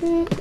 Mm-hmm.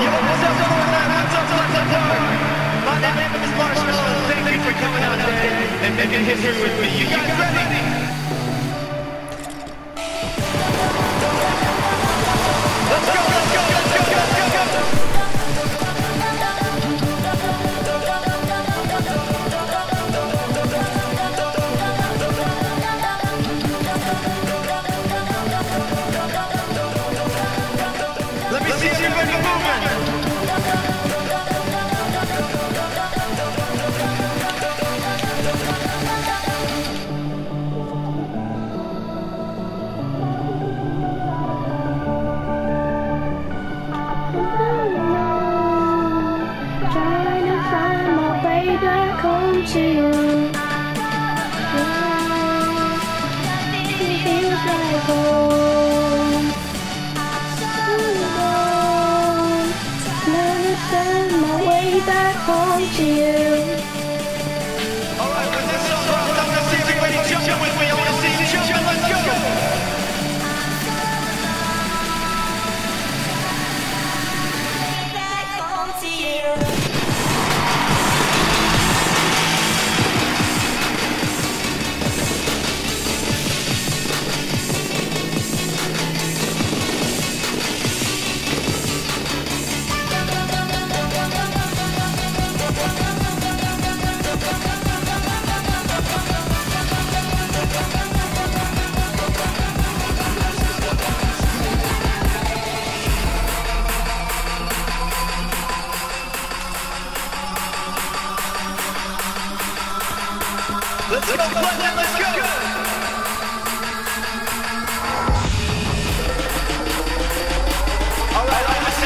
Yo, what's up, everyone? What's up, what's up, My name is thank you for coming out today and making history with me. You? Let's go! Let's go, Pleasant, let's go!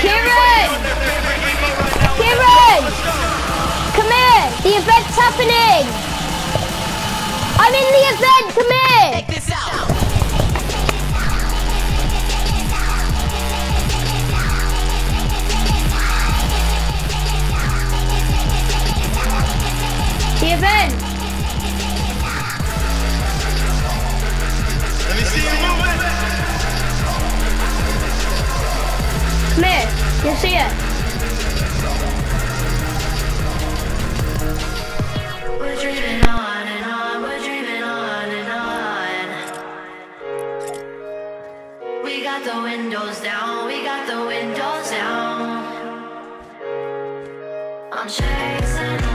Kieran! Kieran! Come here! The event's happening! I'm in the event! Come here! The event! Got the windows down, we got the windows down. I'm chasing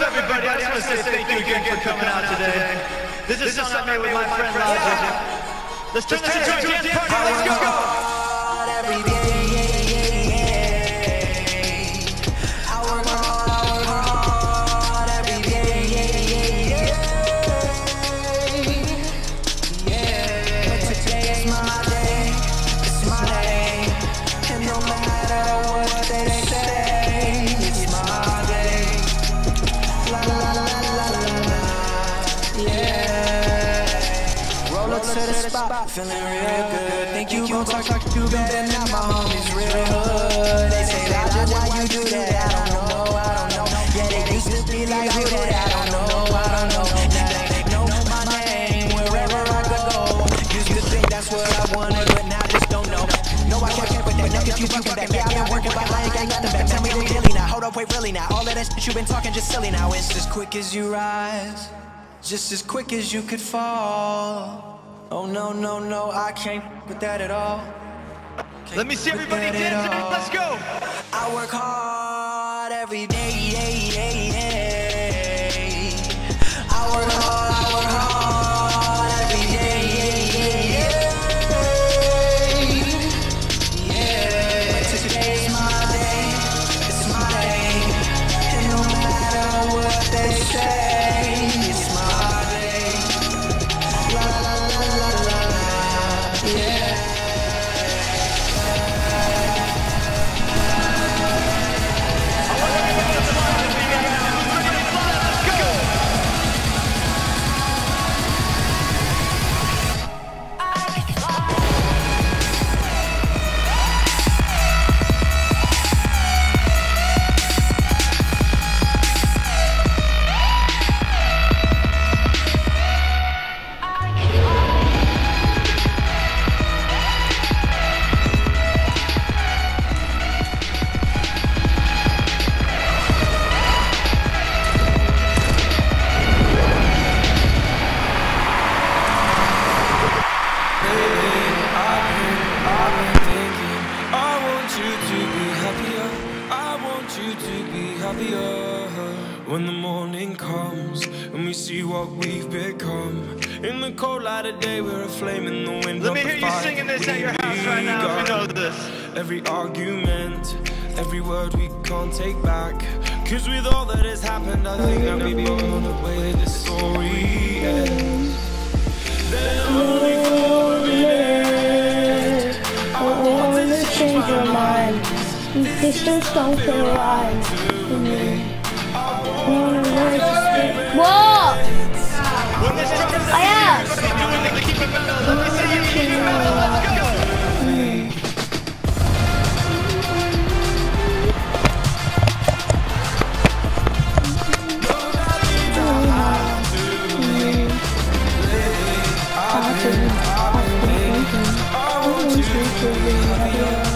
Up, everybody? I just want to say thank you again for coming out today. This is something I made with my friend Logic. Let's turn this into a dance party. Let's go. Spot, feeling real good. Think you gon' talk, talk too bad, and now my homies real hood. They say, Roger, why you do that? I don't know, I don't know. Yeah, they used to be like, who that? I don't know, I don't know. Now they know my name wherever I go. Used to think that's what I wanted, but now I just don't know. No, I can't get with that. Now that you fucking back, yeah, I've been working, but I ain't got nothing back. Tell me really now. Hold up, wait, really now. All of that shit you been talking just silly now. It's as quick as you rise. Just as quick as you could fall. Oh no, no, no, I can't with that at all. Can't Let me see everybody dancing. Let's go. I work hard every day. Happier when the morning comes and we see what we've become. In the cold light of day, we're a flame in the wind. Let me hear you singing this at your house right now if you know this. Every argument, every word we can't take back. Cause with all that has happened, I think that we both know the way this story ends. Then only for a minute, I want to change your mind. This just don't feel right me see you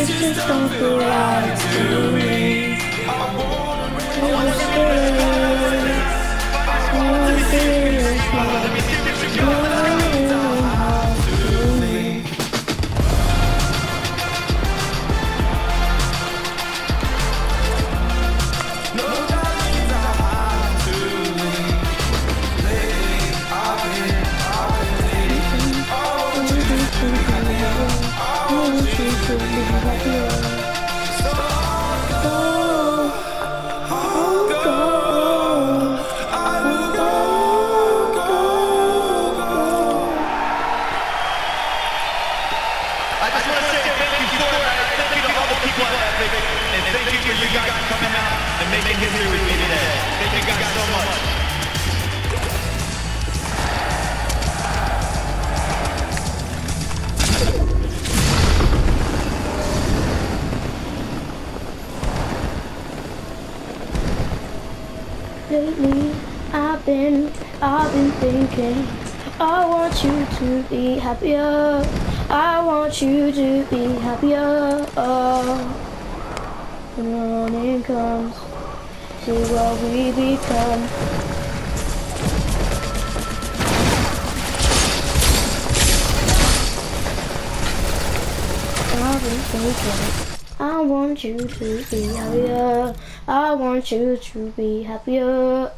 This just don't feel right to me. I wanna really I thinking. I want you to be happier. I want you to be happier. When the morning comes, see what we become. I've been thinking. I want you to be happier. I want you to be happier.